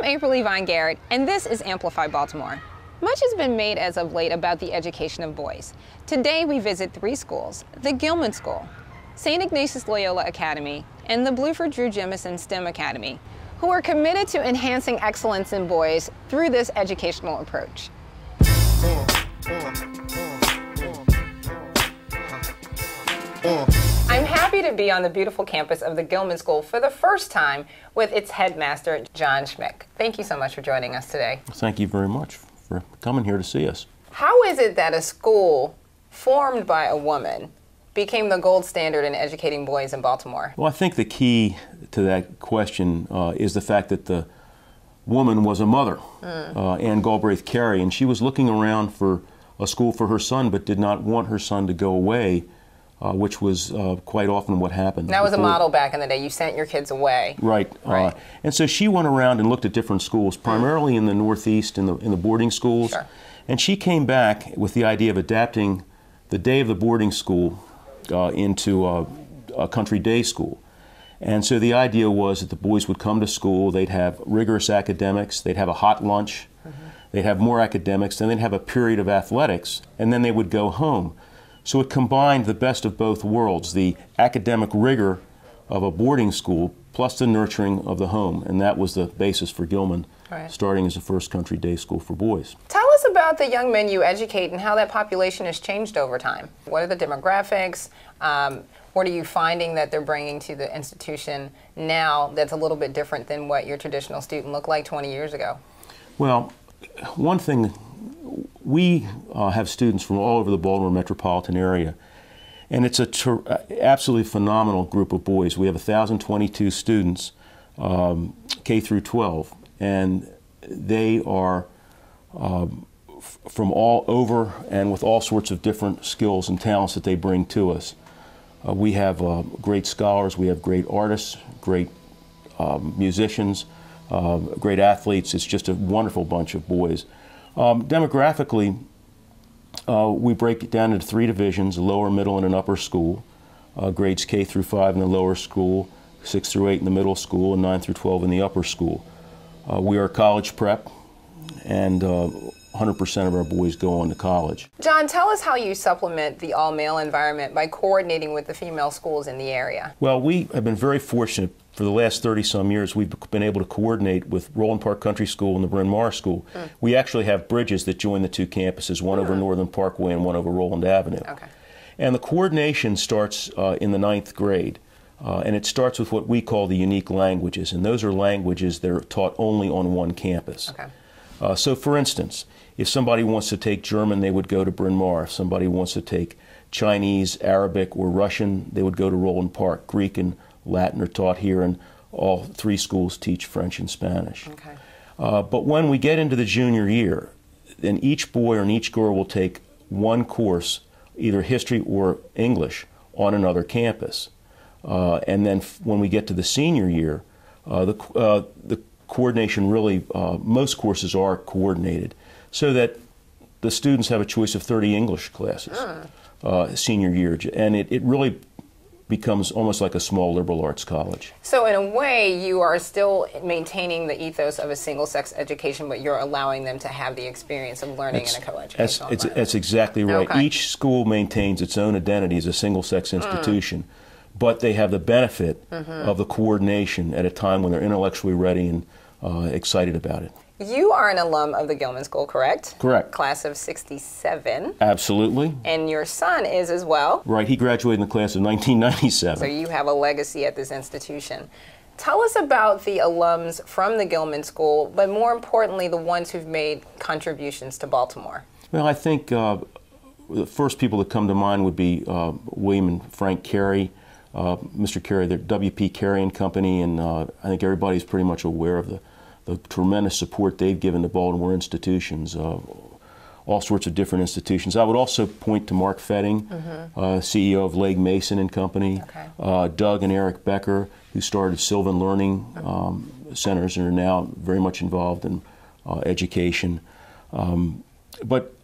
I'm April Yvonne Garrett, and this is Amplify Baltimore. Much has been made as of late about the education of boys. Today we visit three schools the Gilman School, St. Ignatius Loyola Academy, and the Bluford Drew Jemison STEM Academy, who are committed to enhancing excellence in boys through this educational approach. I'm happy to be on the beautiful campus of the Gilman School for the first time with its headmaster, John Schmick. Thank you so much for joining us today. Thank you very much for coming here to see us. How is it that a school formed by a woman became the gold standard in educating boys in Baltimore? Well, I think the key to that question uh, is the fact that the woman was a mother, mm. uh, Anne Galbraith Carey, and she was looking around for a school for her son, but did not want her son to go away uh, which was uh, quite often what happened. That was before. a model back in the day. You sent your kids away. Right. Uh, right. and so she went around and looked at different schools, primarily in the Northeast, in the, in the boarding schools. Sure. And she came back with the idea of adapting the day of the boarding school uh, into a, a country day school. And so the idea was that the boys would come to school, they'd have rigorous academics, they'd have a hot lunch, mm-hmm. they'd have more academics, then they'd have a period of athletics, and then they would go home. So it combined the best of both worlds the academic rigor of a boarding school plus the nurturing of the home. And that was the basis for Gilman right. starting as a first country day school for boys. Tell us about the young men you educate and how that population has changed over time. What are the demographics? Um, what are you finding that they're bringing to the institution now that's a little bit different than what your traditional student looked like 20 years ago? Well, one thing we uh, have students from all over the Baltimore metropolitan area, and it's a uh, absolutely phenomenal group of boys. We have 1,022 students, um, K through 12, and they are um, from all over and with all sorts of different skills and talents that they bring to us. Uh, we have uh, great scholars, we have great artists, great um, musicians, uh, great athletes. It's just a wonderful bunch of boys. Um, demographically, uh, we break it down into three divisions, a lower, middle, and an upper school. Uh, grades K through 5 in the lower school, 6 through 8 in the middle school, and 9 through 12 in the upper school. Uh, we are college prep, and 100% uh, of our boys go on to college. John, tell us how you supplement the all male environment by coordinating with the female schools in the area. Well, we have been very fortunate for the last 30 some years, we've been able to coordinate with Roland Park Country School and the Bryn Mawr School. Mm. We actually have bridges that join the two campuses, one mm. over Northern Parkway and one over Roland Avenue. Okay. And the coordination starts uh, in the ninth grade. Uh, and it starts with what we call the unique languages, and those are languages that are taught only on one campus. Okay. Uh, so, for instance, if somebody wants to take German, they would go to Bryn Mawr. If somebody wants to take Chinese, Arabic, or Russian, they would go to Roland Park. Greek and Latin are taught here, and all three schools teach French and Spanish. Okay. Uh, but when we get into the junior year, then each boy and each girl will take one course, either history or English, on another campus. Uh, and then f- when we get to the senior year, uh, the, uh, the coordination really, uh, most courses are coordinated so that the students have a choice of 30 English classes mm. senior year. And it, it really becomes almost like a small liberal arts college. So, in a way, you are still maintaining the ethos of a single sex education, but you're allowing them to have the experience of learning that's, in a co education. That's, that's, exactly right. Okay. Each school maintains its own identity as a single sex institution. Mm. But they have the benefit mm-hmm. of the coordination at a time when they're intellectually ready and uh, excited about it. You are an alum of the Gilman School, correct? Correct. Class of 67. Absolutely. And your son is as well? Right, he graduated in the class of 1997. So you have a legacy at this institution. Tell us about the alums from the Gilman School, but more importantly, the ones who've made contributions to Baltimore. Well, I think uh, the first people that come to mind would be uh, William and Frank Carey. Uh, Mr. Carey, the W.P. Carey and Company, and uh, I think everybody's pretty much aware of the the tremendous support they've given to Baltimore institutions, uh, all sorts of different institutions. I would also point to Mark Fetting, mm-hmm. uh, CEO of Legg Mason and Company, okay. uh, Doug and Eric Becker, who started Sylvan Learning um, Centers and are now very much involved in uh, education. Um, but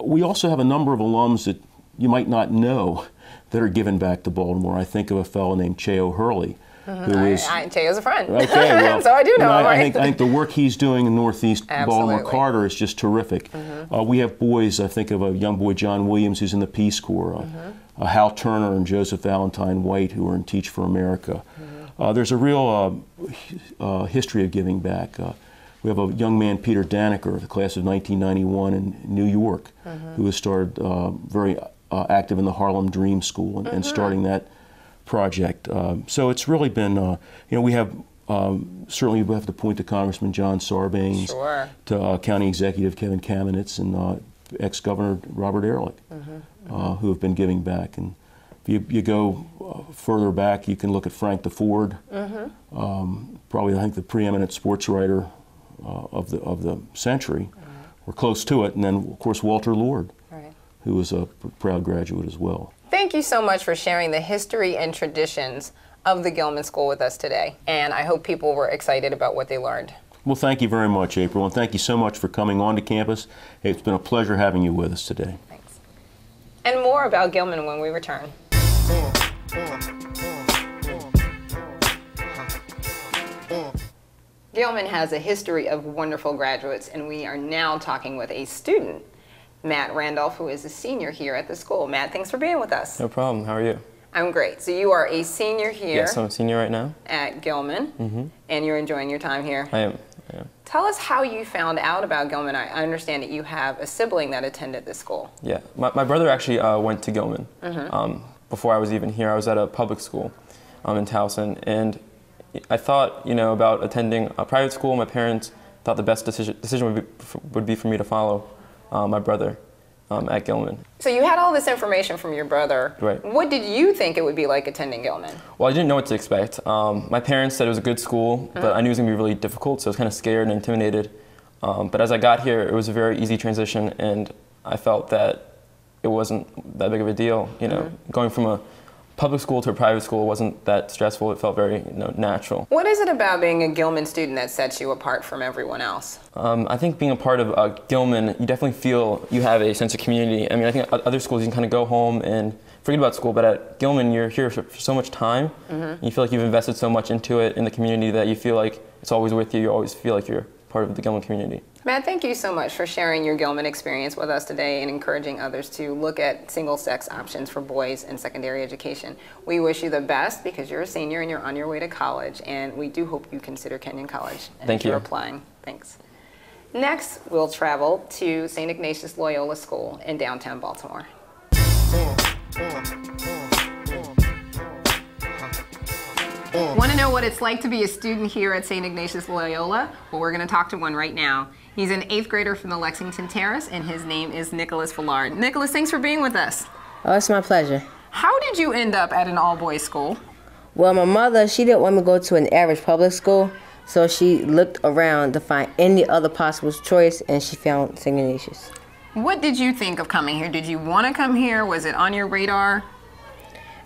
we also have a number of alums that you might not know that are given back to Baltimore. I think of a fellow named Cheo Hurley who is I, I, Jay is a friend. Okay, well, so I do know. him, I, right? I think I think the work he's doing in Northeast Baltimore Carter is just terrific. Uh, we have boys. I think of a young boy John Williams who's in the Peace Corps. Uh, uh, Hal Turner and Joseph Valentine White who are in Teach for America. Uh, there's a real uh, uh, history of giving back. Uh, we have a young man, Peter Daniker, the class of 1991 in New York, who has started uh, very uh, active in the Harlem Dream School and, and starting that project. Um, so it's really been, uh, you know, we have um, certainly we have to point to Congressman John Sarbanes, Sure. to uh, County Executive Kevin Kamenetz, and uh, ex-Governor Robert Ehrlich, uh, who have been giving back. And if you, you go uh, further back, you can look at Frank Deford, um, probably I think the preeminent sports writer uh, of the of the century, or close to it. And then of course Walter Lord, Right. who was a proud graduate as well. Thank you so much for sharing the history and traditions of the Gilman School with us today. And I hope people were excited about what they learned. Well, thank you very much, April, and thank you so much for coming on to campus. It's been a pleasure having you with us today. Thanks. And more about Gilman when we return. Gilman has a history of wonderful graduates, and we are now talking with a student, Matt Randolph, who is a senior here at the school. Matt, thanks for being with us. No problem. How are you? I'm great. So you are a senior here Yes, I'm a senior right now. at Gilman, and you're enjoying your time here. I am. I am. Tell us how you found out about Gilman. I understand that you have a sibling that attended this school. Yeah. My, my brother actually uh, went to Gilman. Um, before I was even here, I was at a public school um, in Towson, and I thought, you know, about attending a private school. My parents thought the best decision, decision would, be, would be for me to follow uh, my brother um, at Gilman. So you had all this information from your brother. Right. What did you think it would be like attending Gilman? Well, I didn't know what to expect. Um, my parents said it was a good school, but I knew it was going to be really difficult, so I was kind of scared and intimidated. Um, but as I got here, it was a very easy transition, and I felt that it wasn't that big of a deal. You know, going from a public school to a private school wasn't that stressful. It felt very you know, natural. What is it about being a Gilman student that sets you apart from everyone else? Um, I think being a part of uh, Gilman, you definitely feel you have a sense of community. I mean, I think at other schools you can kind of go home and forget about school, but at Gilman you're here for, for so much time. You feel like you've invested so much into it in the community that you feel like it's always with you. You always feel like you're part of the Gilman community. Matt, thank you so much for sharing your Gilman experience with us today and encouraging others to look at single sex options for boys in secondary education. We wish you the best because you're a senior and you're on your way to college, and we do hope you consider Kenyon College Thank if you're applying. Thanks. Next, we'll travel to St. Ignatius Loyola School in downtown Baltimore. Want to know what it's like to be a student here at St. Ignatius Loyola? Well, we're going to talk to one right now. He's an eighth grader from the Lexington Terrace, and his name is Nicholas Fullard. Nicholas, thanks for being with us. Oh, it's my pleasure. How did you end up at an all boys school? Well, my mother, she didn't want me to go to an average public school, so she looked around to find any other possible choice, and she found St. Ignatius. What did you think of coming here? Did you want to come here? Was it on your radar?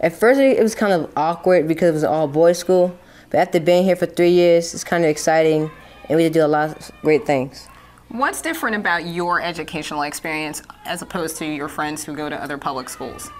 At first, it was kind of awkward because it was an all boys school, but after being here for three years, it's kind of exciting, and we did do a lot of great things. What's different about your educational experience as opposed to your friends who go to other public schools?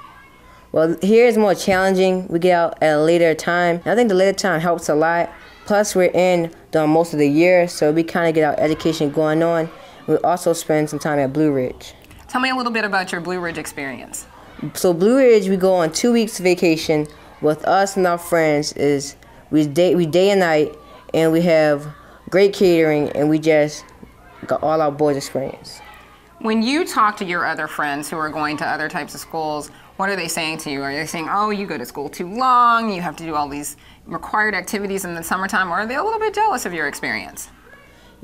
Well, here is more challenging. We get out at a later time. And I think the later time helps a lot. Plus, we're in during most of the year, so we kind of get our education going on. We also spend some time at Blue Ridge. Tell me a little bit about your Blue Ridge experience. So Blue Ridge, we go on two weeks vacation with us and our friends. Is we day we day and night, and we have great catering, and we just got all our boys experience. When you talk to your other friends who are going to other types of schools, what are they saying to you? Are they saying, oh, you go to school too long, you have to do all these required activities in the summertime, or are they a little bit jealous of your experience?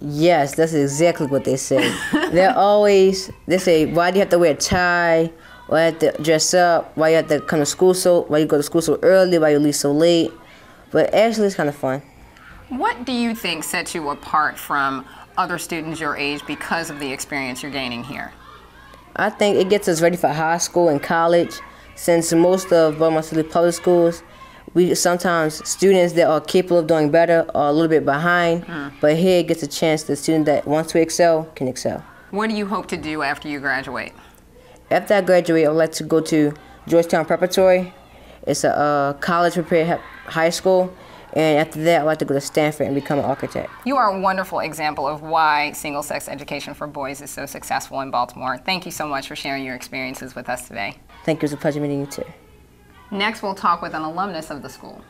Yes, that's exactly what they say. They're always they say, why do you have to wear a tie? Why you have to dress up? Why you have to come to school so? Why you go to school so early? Why you leave so late? But actually, it's kind of fun. What do you think sets you apart from other students your age because of the experience you're gaining here? I think it gets us ready for high school and college. Since most of Baltimore City public schools, we sometimes students that are capable of doing better are a little bit behind. But here it gets a chance the student that wants to excel can excel. What do you hope to do after you graduate? After I graduate, I would like to go to Georgetown Preparatory. It's a uh, college prepared high school, And after that, I'd like to go to Stanford and become an architect. You are a wonderful example of why single sex education for boys is so successful in Baltimore. Thank you so much for sharing your experiences with us today. Thank you. It was a pleasure meeting you too. Next, we'll talk with an alumnus of the school.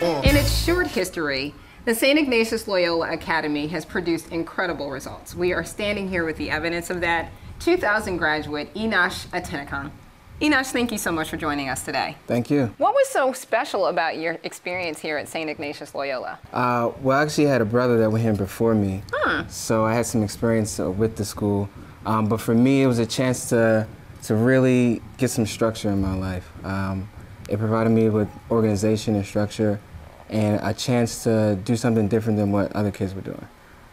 In its short history, the St. Ignatius Loyola Academy has produced incredible results. We are standing here with the evidence of that. 2000 graduate Enoch Attenoukon. Enoch, thank you so much for joining us today. Thank you. What was so special about your experience here at St. Ignatius Loyola? Uh, well, I actually had a brother that went here before me, so I had some experience uh, with the school. Um, but for me, it was a chance to to really get some structure in my life. Um, it provided me with organization and structure, and a chance to do something different than what other kids were doing.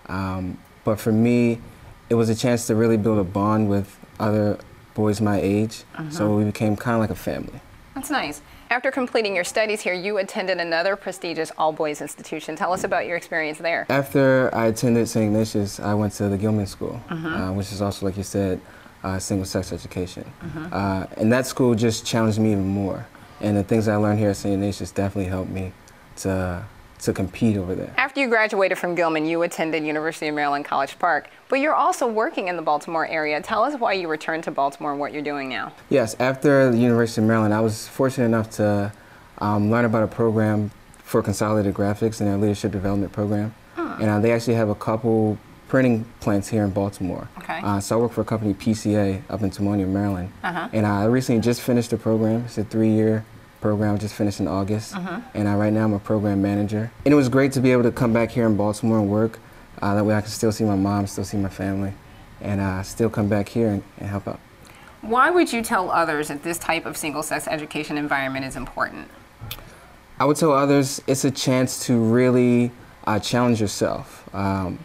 Um, but for me, it was a chance to really build a bond with other boys my age. So we became kind of like a family. That's nice. After completing your studies here, you attended another prestigious all boys institution. Tell us about your experience there. After I attended St. Ignatius, I went to the Gilman School, uh, which is also, like you said, uh, single sex education. Uh, and that school just challenged me even more. And the things I learned here at St. Ignatius definitely helped me to, to compete over there. After you graduated from Gilman, you attended University of Maryland College Park, but you're also working in the Baltimore area. Tell us why you returned to Baltimore and what you're doing now. Yes, after the University of Maryland, I was fortunate enough to um, learn about a program for consolidated graphics and their leadership development program. And uh, they actually have a couple printing plants here in Baltimore. Okay. Uh, so I work for a company, PCA, up in Timonium, Maryland. Uh-huh. And I recently just finished the program. It's a three-year program, just finished in August. Uh-huh. And uh, right now I'm a program manager. And it was great to be able to come back here in Baltimore and work. Uh, that way I can still see my mom, still see my family, and uh, still come back here and, and help out. Why would you tell others that this type of single sex education environment is important? I would tell others it's a chance to really uh, challenge yourself. Um,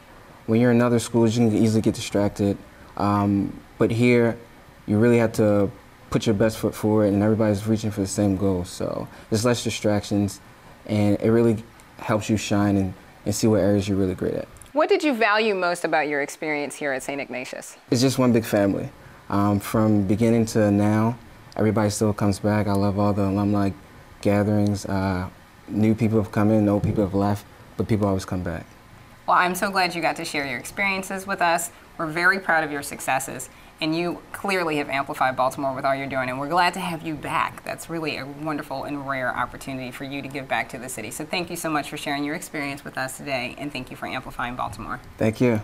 when you're in other schools, you can easily get distracted. Um, but here, you really have to put your best foot forward, and everybody's reaching for the same goal. So there's less distractions, and it really helps you shine and, and see what areas you're really great at. What did you value most about your experience here at St. Ignatius? It's just one big family. Um, from beginning to now, everybody still comes back. I love all the alumni gatherings. Uh, new people have come in, old people have left, but people always come back. Well, I'm so glad you got to share your experiences with us. We're very proud of your successes, and you clearly have amplified Baltimore with all you're doing, and we're glad to have you back. That's really a wonderful and rare opportunity for you to give back to the city. So thank you so much for sharing your experience with us today, and thank you for amplifying Baltimore. Thank you.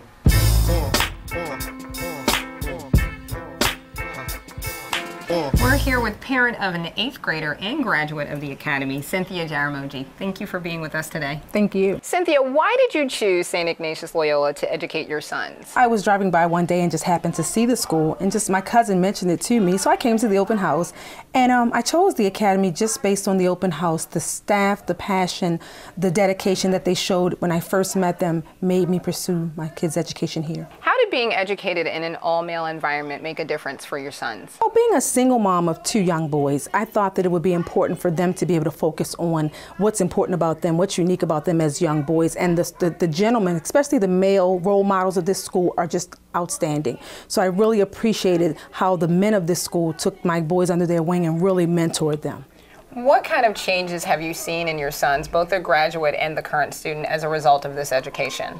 We're here with parent of an eighth grader and graduate of the Academy, Cynthia Jaramogi. Thank you for being with us today. Thank you. Cynthia, why did you choose St. Ignatius Loyola to educate your sons? I was driving by one day and just happened to see the school, and just my cousin mentioned it to me, so I came to the open house, and um, I chose the academy just based on the open house. The staff, the passion, the dedication that they showed when I first met them made me pursue my kids' education here. How did being educated in an all male environment make a difference for your sons? Well, being a single mom of two young boys, I thought that it would be important for them to be able to focus on what's important about them, what's unique about them as young boys. And the, the, the gentlemen, especially the male role models of this school, are just outstanding. So I really appreciated how the men of this school took my boys under their wing and really mentored them. What kind of changes have you seen in your sons, both the graduate and the current student, as a result of this education?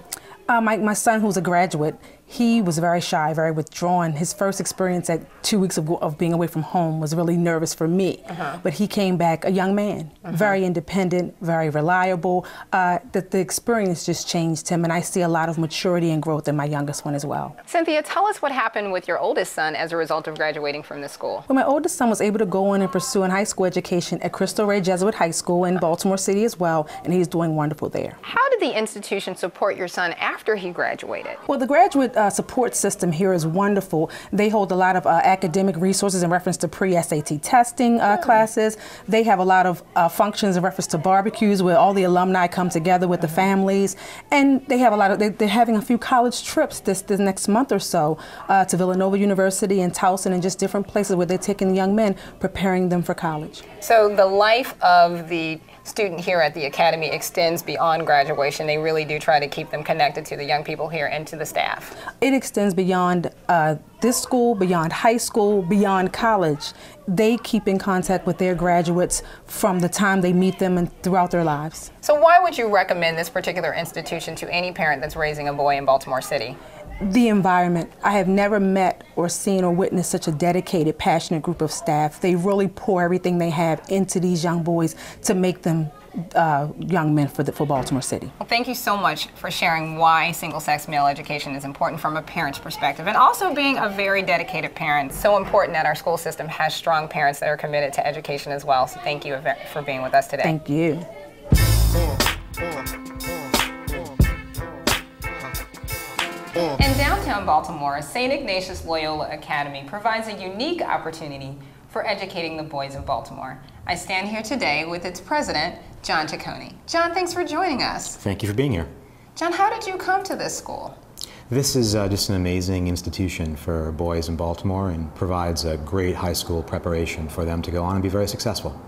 Uh, my, my son, who's a graduate, he was very shy, very withdrawn. His first experience at two weeks of, of being away from home was really nervous for me. But he came back a young man, very independent, very reliable. Uh, the, the experience just changed him, and I see a lot of maturity and growth in my youngest one as well. Cynthia, tell us what happened with your oldest son as a result of graduating from the school. Well, my oldest son was able to go on and pursue a high school education at Cristo Rey Jesuit High School in Baltimore City as well, and he's doing wonderful there. How did the institution support your son after he graduated? Well, the graduate uh, support system here is wonderful. They hold a lot of uh, academic resources in reference to pre-SAT testing uh, classes. They have a lot of uh, functions in reference to barbecues where all the alumni come together with the families, and they have a lot of. They, they're having a few college trips this this next month or so uh, to Villanova University and Towson and just different places where they're taking young men, preparing them for college. So, the life of the student here at the Academy extends beyond graduation. They really do try to keep them connected to the young people here and to the staff. It extends beyond uh, this school, beyond high school, beyond college. They keep in contact with their graduates from the time they meet them and throughout their lives. So, why would you recommend this particular institution to any parent that's raising a boy in Baltimore City? The environment. I have never met or seen or witnessed such a dedicated, passionate group of staff. They really pour everything they have into these young boys to make them uh, young men for, the, for Baltimore City. Well, thank you so much for sharing why single-sex male education is important from a parent's perspective, and also being a very dedicated parent. So important that our school system has strong parents that are committed to education as well. So thank you for being with us today. Thank you. In downtown Baltimore, St. Ignatius Loyola Academy provides a unique opportunity for educating the boys of Baltimore. I stand here today with its president, John Ciccone. John, thanks for joining us. Thank you for being here. John, how did you come to this school? This is uh, just an amazing institution for boys in Baltimore and provides a great high school preparation for them to go on and be very successful.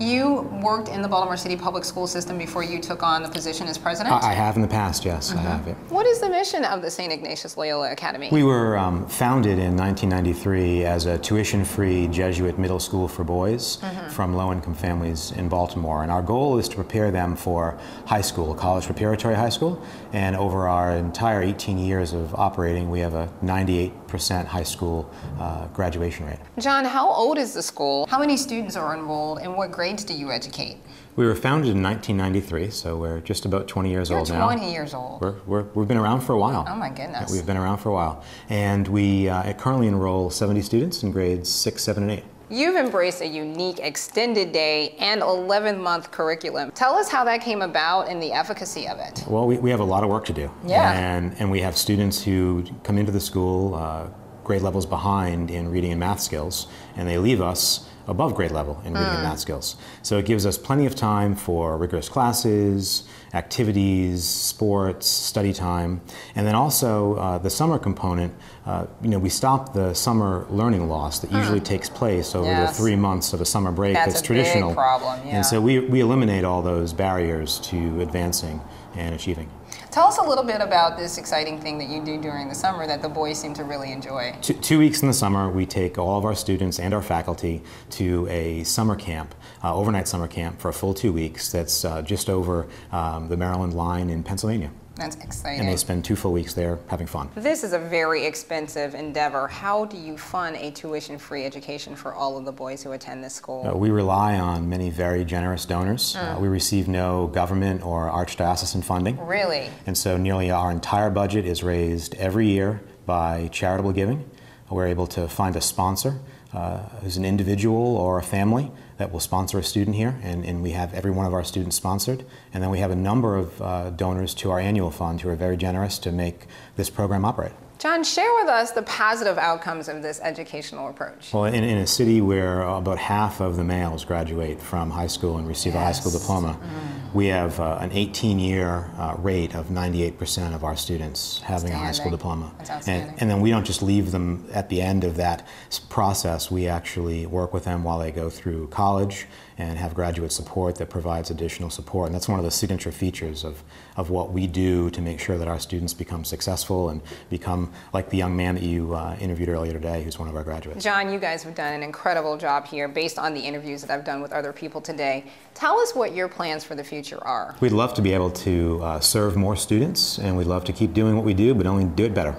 You worked in the Baltimore City public school system before you took on the position as president? I, I have in the past, yes, mm -hmm. I have it. What is the mission of the St. Ignatius Loyola Academy? We were um, founded in 1993 as a tuition-free Jesuit middle school for boys mm -hmm. from low-income families in Baltimore. And our goal is to prepare them for high school, college preparatory high school. And over our entire 18 years of operating, we have a 98% high school uh, graduation rate. John, how old is the school? How many students are enrolled and what grades do you educate? We were founded in 1993, so we're just about 20 years You're old 20 now. 20 years old. We're, we're, we've been around for a while. Oh my goodness. We've been around for a while. And we uh, currently enroll 70 students in grades 6, 7, and 8. You've embraced a unique extended day and 11 month curriculum. Tell us how that came about and the efficacy of it. Well, we, we have a lot of work to do. Yeah. And, and we have students who come into the school uh, grade levels behind in reading and math skills, and they leave us above grade level in reading mm. and math skills. So it gives us plenty of time for rigorous classes, activities, sports, study time, and then also uh, the summer component. Uh, you know, we stop the summer learning loss that usually mm. takes place over yes. the three months of a summer break that's, that's traditional. problem, yeah. And so we, we eliminate all those barriers to advancing and achieving. Tell us a little bit about this exciting thing that you do during the summer that the boys seem to really enjoy. Two, two weeks in the summer, we take all of our students and our faculty to a summer camp, uh, overnight summer camp for a full two weeks that's uh, just over um, the Maryland line in Pennsylvania. That's exciting. And they spend two full weeks there having fun. This is a very expensive endeavor. How do you fund a tuition-free education for all of the boys who attend this school? Uh, we rely on many very generous donors. Mm. Uh, we receive no government or archdiocesan funding. Really? And so nearly our entire budget is raised every year by charitable giving. We're able to find a sponsor uh, who's an individual or a family that will sponsor a student here, and, and we have every one of our students sponsored. And then we have a number of uh, donors to our annual fund who are very generous to make this program operate. John, share with us the positive outcomes of this educational approach. Well, in, in a city where about half of the males graduate from high school and receive yes. a high school diploma, mm. we have uh, an 18-year uh, rate of 98% of our students having a high school diploma. And, and, then we don't just leave them at the end of that process. We actually work with them while they go through college and have graduate support that provides additional support. And that's one of the signature features of, of what we do to make sure that our students become successful and become like the young man that you uh, interviewed earlier today, who's one of our graduates. John, you guys have done an incredible job here based on the interviews that I've done with other people today. Tell us what your plans for the future are. We'd love to be able to uh, serve more students, and we'd love to keep doing what we do, but only do it better.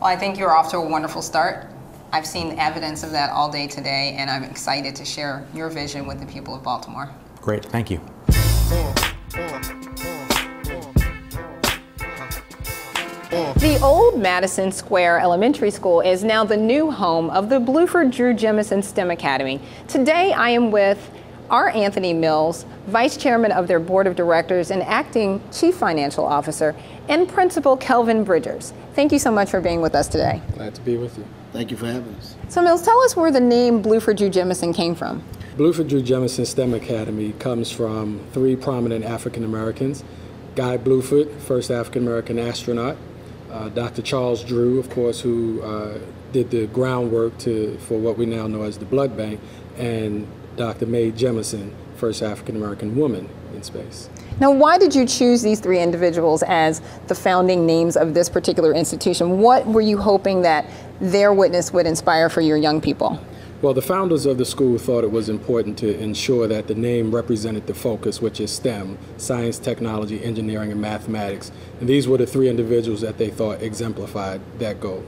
Well, I think you're off to a wonderful start. I've seen evidence of that all day today, and I'm excited to share your vision with the people of Baltimore. Great, thank you. The old Madison Square Elementary School is now the new home of the Bluford Drew Jemison STEM Academy. Today I am with R. Anthony Mills, Vice Chairman of their Board of Directors and Acting Chief Financial Officer, and Principal Kelvin Bridgers. Thank you so much for being with us today. Glad to be with you. Thank you for having us. So Mills, tell us where the name Bluford Drew Jemison came from. Bluford Drew Jemison STEM Academy comes from three prominent African Americans. Guy Bluford, first African American astronaut. Uh, Dr. Charles Drew, of course, who uh, did the groundwork to, for what we now know as the blood bank, and Dr. Mae Jemison, first African American woman in space. Now, why did you choose these three individuals as the founding names of this particular institution? What were you hoping that their witness would inspire for your young people? Well, the founders of the school thought it was important to ensure that the name represented the focus, which is STEM science, technology, engineering, and mathematics. And these were the three individuals that they thought exemplified that goal.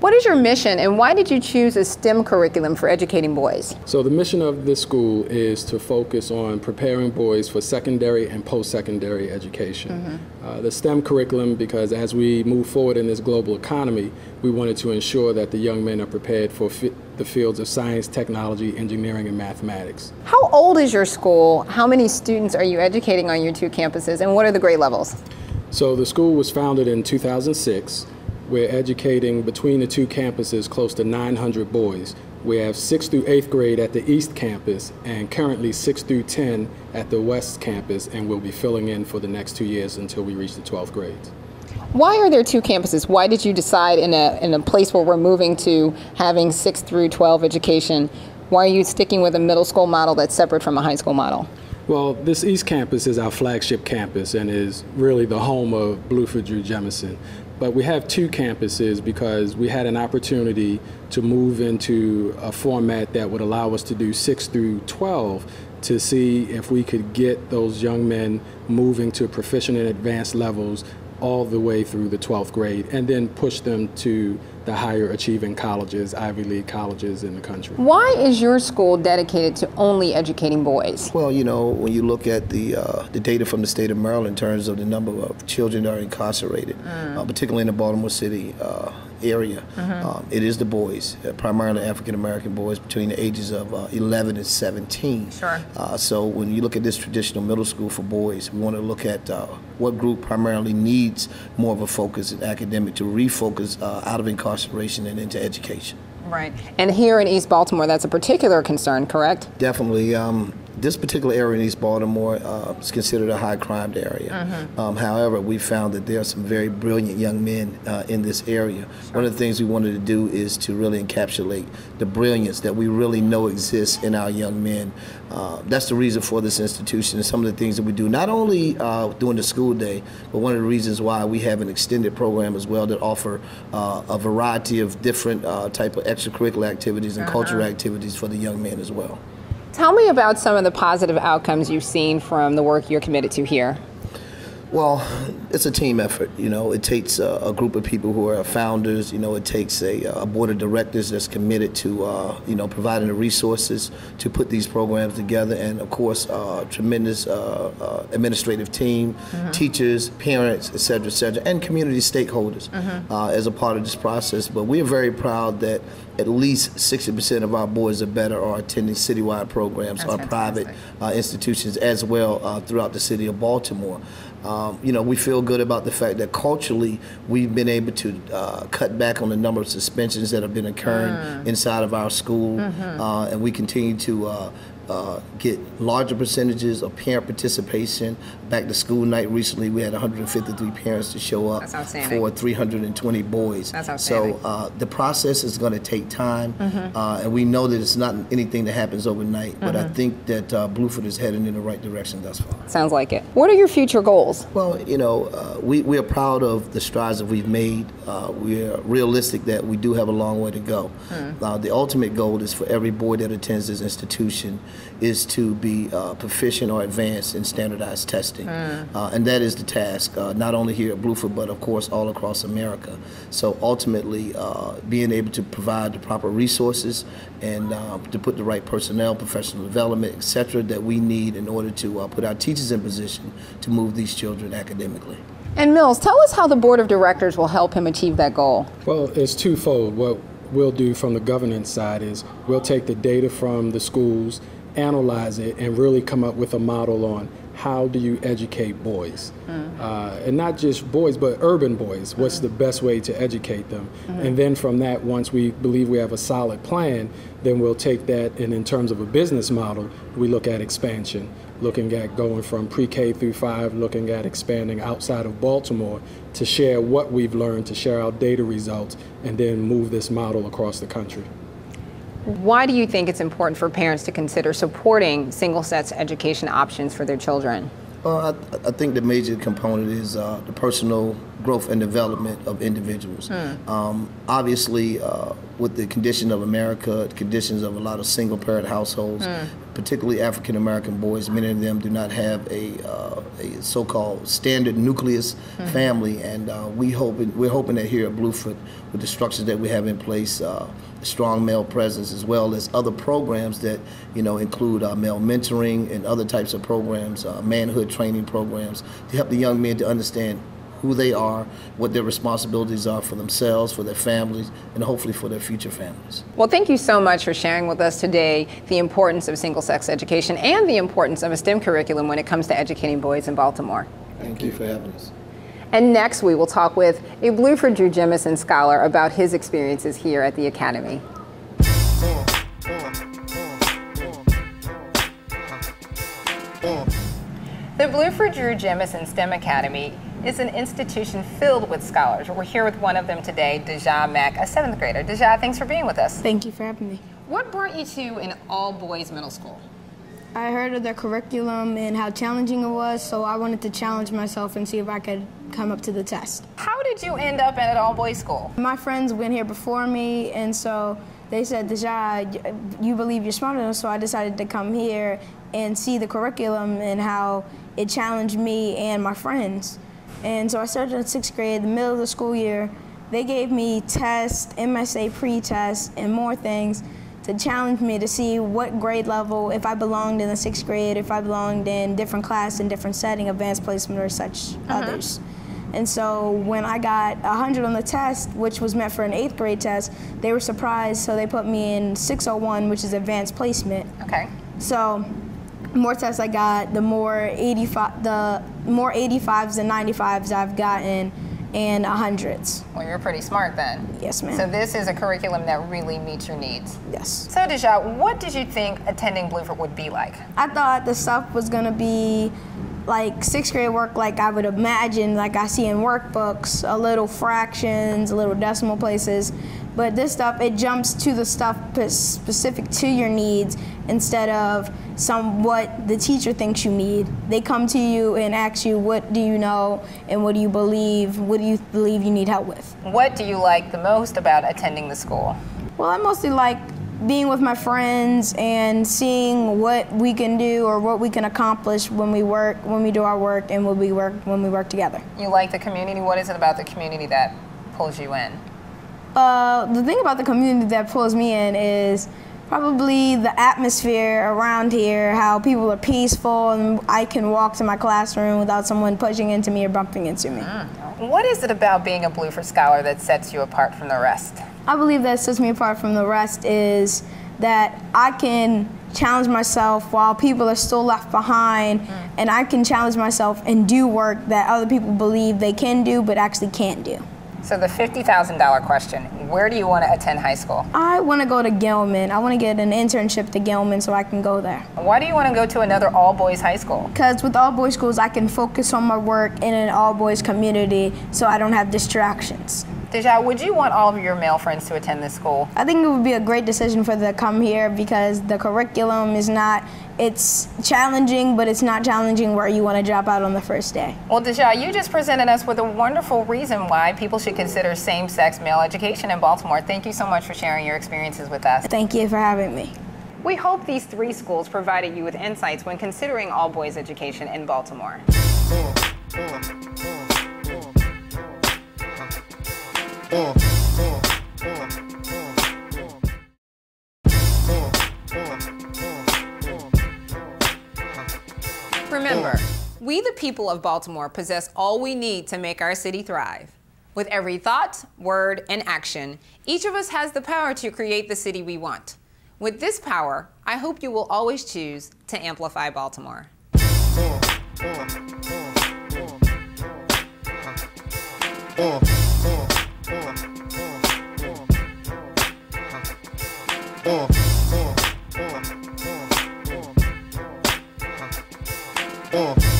What is your mission and why did you choose a STEM curriculum for educating boys? So, the mission of this school is to focus on preparing boys for secondary and post secondary education. Mm-hmm. Uh, the STEM curriculum, because as we move forward in this global economy, we wanted to ensure that the young men are prepared for fi- the fields of science, technology, engineering, and mathematics. How old is your school? How many students are you educating on your two campuses, and what are the grade levels? So, the school was founded in 2006. We're educating between the two campuses close to 900 boys. We have 6th through 8th grade at the East Campus and currently 6 through 10 at the West Campus, and we'll be filling in for the next two years until we reach the 12th grades. Why are there two campuses? Why did you decide in a, in a place where we're moving to having 6 through 12 education, why are you sticking with a middle school model that's separate from a high school model? Well, this East Campus is our flagship campus and is really the home of Bluford Drew Jemison. But we have two campuses because we had an opportunity to move into a format that would allow us to do 6 through 12 to see if we could get those young men moving to proficient and advanced levels all the way through the 12th grade and then push them to the higher achieving colleges, Ivy League colleges in the country. Why is your school dedicated to only educating boys? Well, you know, when you look at the uh, the data from the state of Maryland in terms of the number of children that are incarcerated, mm. uh, particularly in the Baltimore City uh, area. Mm-hmm. Um, it is the boys, uh, primarily African American boys between the ages of uh, 11 and 17. Sure. Uh, so when you look at this traditional middle school for boys, we want to look at uh, what group primarily needs more of a focus in academic to refocus uh, out of incarceration and into education. Right. And here in East Baltimore, that's a particular concern, correct? Definitely. Um, this particular area in East Baltimore uh, is considered a high crime area. Mm-hmm. Um, however, we found that there are some very brilliant young men uh, in this area. Sure. One of the things we wanted to do is to really encapsulate the brilliance that we really know exists in our young men. Uh, that's the reason for this institution and some of the things that we do, not only uh, during the school day, but one of the reasons why we have an extended program as well that offer uh, a variety of different uh, type of extracurricular activities and uh-huh. cultural activities for the young men as well. Tell me about some of the positive outcomes you've seen from the work you're committed to here. Well, it's a team effort. You know, it takes a, a, group of people who are founders. You know, it takes a, a board of directors that's committed to, uh, you know, providing the resources to put these programs together, and of course, uh, tremendous uh, uh administrative team, mm-hmm. teachers, parents, et cetera, et cetera, and community stakeholders mm-hmm. Uh, as a part of this process. But we are very proud that at least 60% of our boys are better are attending citywide programs That's or fantastic. private uh, institutions as well uh, throughout the city of Baltimore. Um, you know, we feel good about the fact that culturally we've been able to uh, cut back on the number of suspensions that have been occurring mm. inside of our school, mm-hmm. Uh, and we continue to uh, uh, get larger percentages of parent participation. Back to school night recently, we had 153 parents to show up for 320 boys. So uh, the process is going to take time, mm-hmm. uh, and we know that it's not anything that happens overnight. Mm-hmm. But I mm-hmm. think that uh, Bluford is heading in the right direction thus far. Sounds like it. What are your future goals? Well, you know, uh, we, we are proud of the strides that we've made. Uh, we are realistic that we do have a long way to go. Mm. the ultimate goal is for every boy that attends this institution is to be uh, proficient or advanced in standardized testing. Mm. Uh, and that is the task, uh, not only here at Bluford, but of course all across America. So ultimately, uh, being able to provide the proper resources and uh, to put the right personnel, professional development, et cetera, that we need in order to uh, put our teachers in position to move these children academically. And Mills, tell us how the board of directors will help him achieve that goal. Well, it's twofold. What we'll do from the governance side is we'll take the data from the schools analyze it and really come up with a model on how do you educate boys mm-hmm. uh, and not just boys but urban boys what's mm-hmm. the best way to educate them mm-hmm. and then from that once we believe we have a solid plan then we'll take that and in terms of a business model we look at expansion looking at going from pre-k through five looking at expanding outside of baltimore to share what we've learned to share our data results and then move this model across the country Why do you think it's important for parents to consider supporting single-sex education options for their children? Well, I, I, think the major component is uh, the personal growth and development of individuals. Hmm. Um, obviously, uh, with the condition of America, the conditions of a lot of single parent households, hmm. particularly African American boys, many of them do not have a, uh, a so called standard nucleus hmm. family. And uh, we hoping, we're hoping that here at Bluford, with the structures that we have in place, uh, strong male presence as well as other programs that you know include uh, male mentoring and other types of programs, uh, manhood training programs to help the young men to understand who they are, what their responsibilities are for themselves, for their families, and hopefully for their future families. Well, thank you so much for sharing with us today the importance of single sex education and the importance of a STEM curriculum when it comes to educating boys in Baltimore. Thank you for having us. And next, we will talk with a Bluford Drew Jemison scholar about his experiences here at the Academy. The Bluford Drew Jemison STEM Academy is an institution filled with scholars. We're here with one of them today, DJah Mack, a seventh grader. DJah, thanks for being with us. Thank you for having me. What brought you to an all-boys middle school? I heard of their curriculum and how challenging it was, so I wanted to challenge myself and see if I could come up to the test. How did you end up at an all-boys school? My friends went here before me, and so they said, DJah, you believe you're smart enough, so I decided to come here and see the curriculum and how it challenged me and my friends. And so I started in sixth grade, the middle of the school year. They gave me tests, MSA pre-tests, and more things to challenge me to see what grade level, if I belonged in the sixth grade, if I belonged in different class and different setting, advanced placement or such uh -huh. others. And so when I got 100 on the test, which was meant for an eighth grade test, they were surprised, so they put me in 601, which is advanced placement. Okay. So more tests I got, the more 85, the more 85s and 95s I've gotten, and hundreds. Well, you're pretty smart then. Yes, ma'am. So this is a curriculum that really meets your needs. Yes. So DJah, what did you think attending Bluford would be like? I thought the stuff was gonna be like sixth grade work like I would imagine, like I see in workbooks, a little fractions, a little decimal places. But this stuff, it jumps to the stuff specific to your needs instead of some what the teacher thinks you need. They come to you and ask you, what do you know and what do you believe? What do you believe you need help with? What do you like the most about attending the school? Well, I mostly like being with my friends and seeing what we can do or what we can accomplish when we work, when we do our work, and when we work when we work together. You like the community. What is it about the community that pulls you in? Uh, the thing about the community that pulls me in is probably the atmosphere around here, how people are peaceful, and I can walk to my classroom without someone pushing into me or bumping into me. Mm. What is it about being a Bluford Scholar that sets you apart from the rest? I believe that sets me apart from the rest is that I can challenge myself while people are still left behind mm. and I can challenge myself and do work that other people believe they can do but actually can't do. So the $50,000 question, where do you want to attend high school? I want to go to Gilman. I want to get an internship to Gilman so I can go there. Why do you want to go to another all-boys high school? Because with all-boys schools, I can focus on my work in an all-boys community so I don't have distractions. DJah, would you want all of your male friends to attend this school? I think it would be a great decision for them to come here because the curriculum is not, it's challenging, but it's not challenging where you want to drop out on the first day. Well, DJah, you just presented us with a wonderful reason why people should consider same-sex male education in Baltimore. Thank you so much for sharing your experiences with us. Thank you for having me. We hope these three schools provided you with insights when considering all boys education in Baltimore. Remember, we the people of Baltimore possess all we need to make our city thrive. With every thought, word, and action, each of us has the power to create the city we want. With this power, I hope you will always choose to amplify Baltimore. Oh.